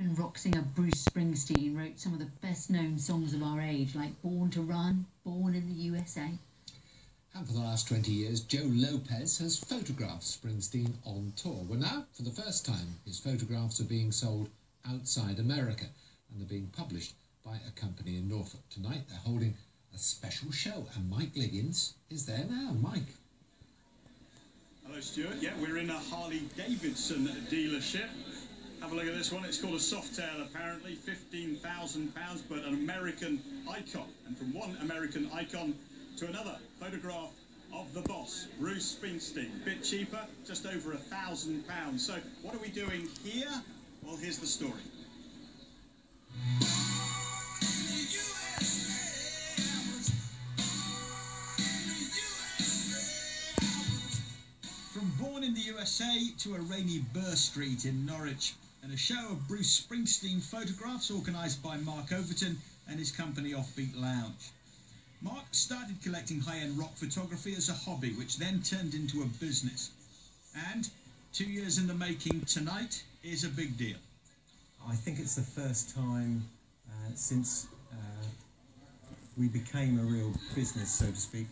American rock singer Bruce Springsteen wrote some of the best known songs of our age, like Born to Run, Born in the USA. And for the last 20 years, Jo Lopez has photographed Springsteen on tour. Well, now, for the first time, his photographs are being sold outside America and they're being published by a company in Norfolk. Tonight, they're holding a special show, and Mike Liggins is there now. Mike. Hello, Stuart. Yeah, we're in a Harley Davidson dealership. Have a look at this one. It's called a Softail, apparently, £15,000, but an American icon. And from one American icon to another, photograph of the boss, Bruce Springsteen. Bit cheaper, just over a thousand pounds. So, what are we doing here? Well, here's the story. From born in the USA to a rainy Ber Street in Norwich, and a show of Bruce Springsteen photographs organised by Mark Overton and his company Offbeat Lounge. Mark started collecting high-end rock photography as a hobby, which then turned into a business. And two years in the making tonight is a big deal. I think it's the first time uh, since uh, we became a real business, so to speak,